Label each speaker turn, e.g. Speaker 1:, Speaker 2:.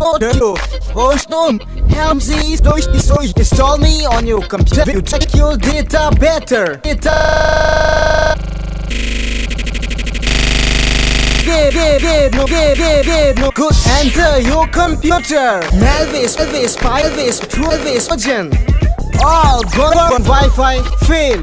Speaker 1: I am Helmsies, Hostum, Hamzy, Deutsch, install me on your computer. You check your data better. Data. Get, get, get, no, get, get, get, no. Good. Enter your computer. Malvis, Elvis, Pylvis, Elvis, Virgin. All gone on Wi-Fi. Fail.